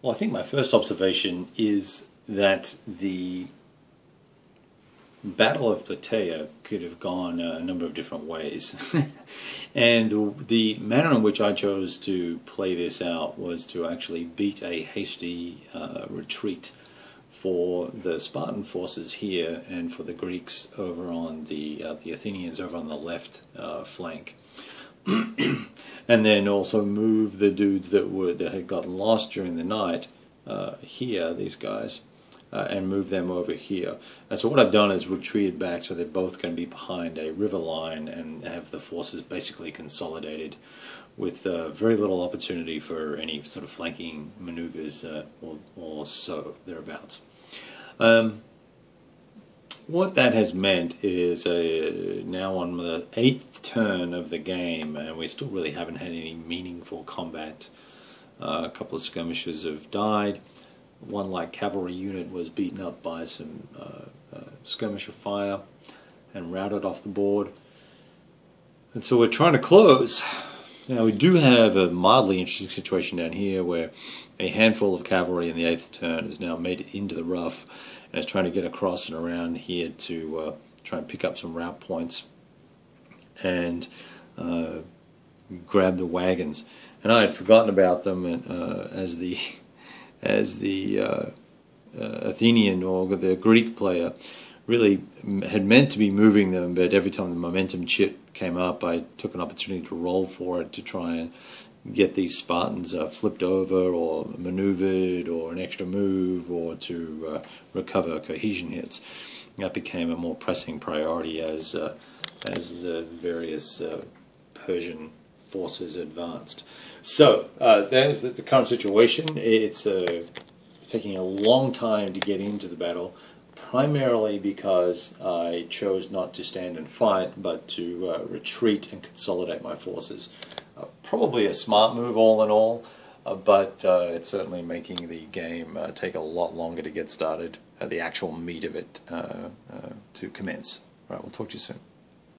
Well, I think my first observation is that the Battle of Plataea could have gone a number of different ways. and the, manner in which I chose to play this out was to actually beat a hasty uh, retreat for the Spartan forces here and for the Greeks over on the, uh, the Athenians over on the left uh, flank. and then also move the dudes that were that had gotten lost during the night uh, here, these guys, uh, and move them over here. And so what I've done is retreated back so they're both going to be behind a river line and have the forces basically consolidated with uh, very little opportunity for any sort of flanking maneuvers uh, or, or, so, thereabouts. Um, what that has meant is uh, now on the eighth turn of the game, and we still really haven't had any meaningful combat. Uh, a couple of skirmishers have died one light cavalry unit was beaten up by some uh, uh, skirmisher fire and routed off the board. And so we're trying to close. Now we do have a mildly interesting situation down here where a handful of cavalry in the eighth turn has now made into the rough and is trying to get across and around here to uh, try and pick up some rout points and uh, grab the wagons. And I had forgotten about them and, uh, as the as the uh, uh, Athenian or the Greek player really had meant to be moving them, but every time the momentum chip came up, I took an opportunity to roll for it to try and get these Spartans uh, flipped over or maneuvered or an extra move or to uh, recover cohesion hits. That became a more pressing priority as uh, as the various uh, Persian forces advanced. So uh, there's the, the, current situation. It's uh, taking a long time to get into the battle, primarily because I chose not to stand and fight, but to retreat and consolidate my forces. Uh, probably a smart move, all in all, uh, but uh, it's certainly making the game take a lot longer to get started. the actual meat of it to commence. All right, we'll talk to you soon.